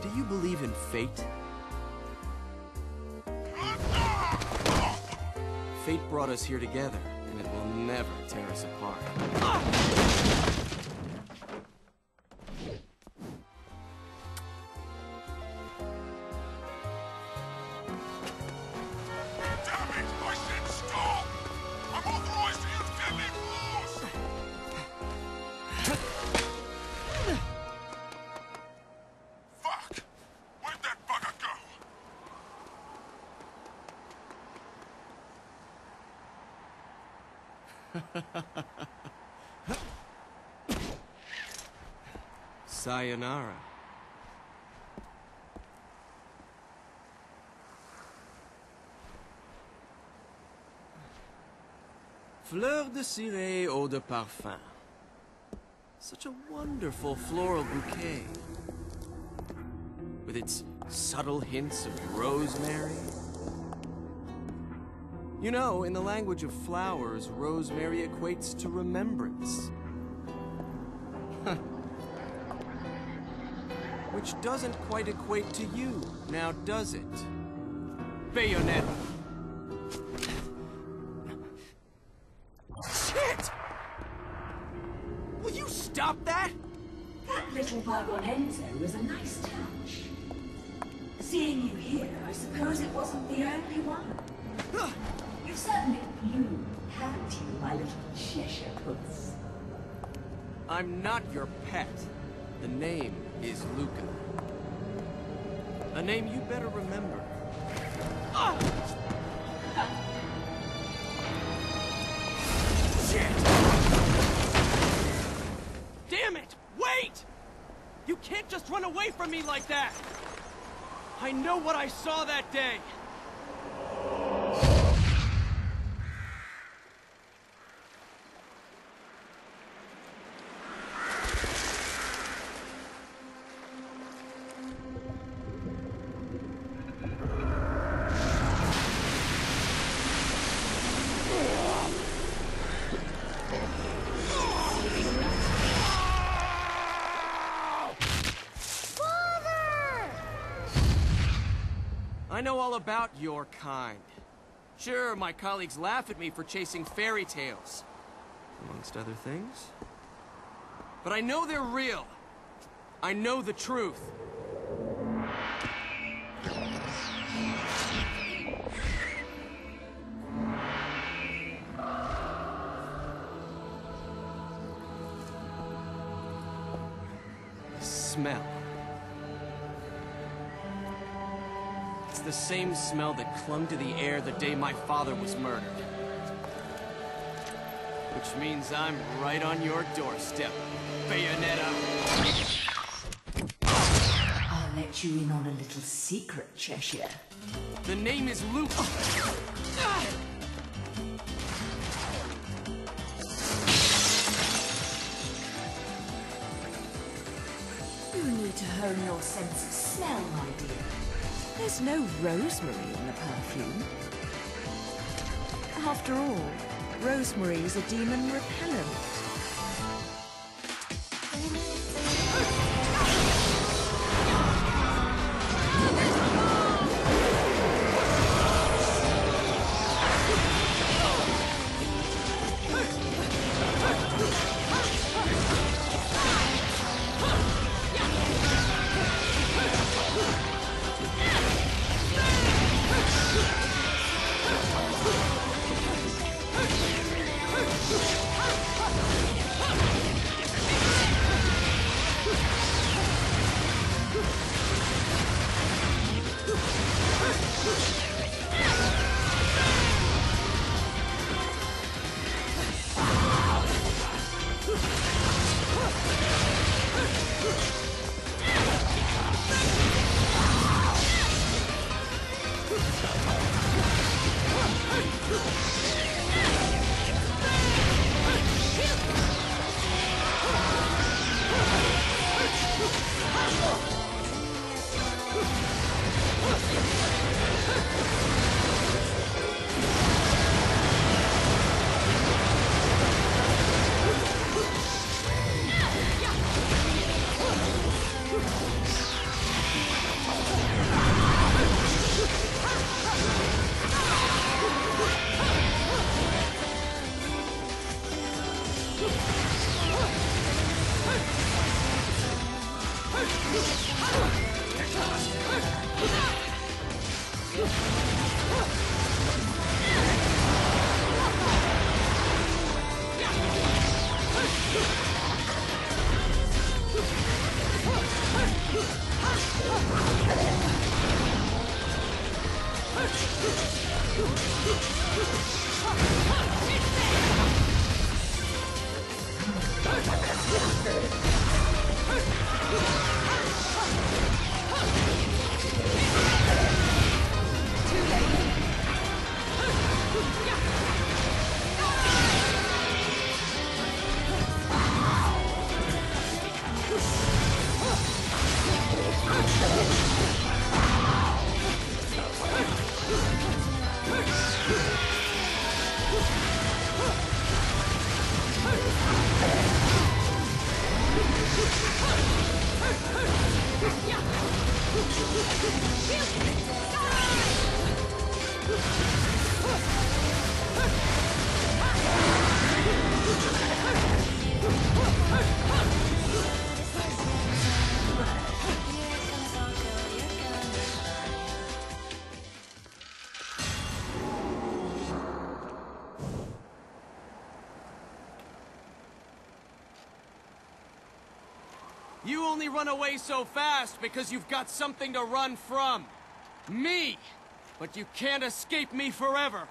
Do you believe in fate? Fate brought us here together, and it will never tear us apart. Sayonara. Fleur de ciré eau de parfum. Such a wonderful floral bouquet. With its subtle hints of rosemary. You know, in the language of flowers, rosemary equates to remembrance. Which doesn't quite equate to you, now does it? Bayonetta. Shit! Will you stop that? That little bug on Enzo was a nice touch. Seeing you here, I suppose it wasn't the only one. You certainly blew, haven't you, my little Cheshire puss? I'm not your pet. The name is Luka. A name you better remember. Ah! Shit! Damn it! Wait! You can't just run away from me like that! I know what I saw that day! I know all about your kind. Sure, my colleagues laugh at me for chasing fairy tales, amongst other things. But I know they're real. I know the truth. Smell. It's the same smell that clung to the air the day my father was murdered. Which means I'm right on your doorstep, Bayonetta. I'll let you in on a little secret, Cheshire. The name is Luke. Ah! You need to hone your sense of smell, my dear. There's no rosemary in the perfume. After all, rosemary is a demon repellent. 戦っ You only run away so fast because you've got something to run from. Me! But you can't escape me forever.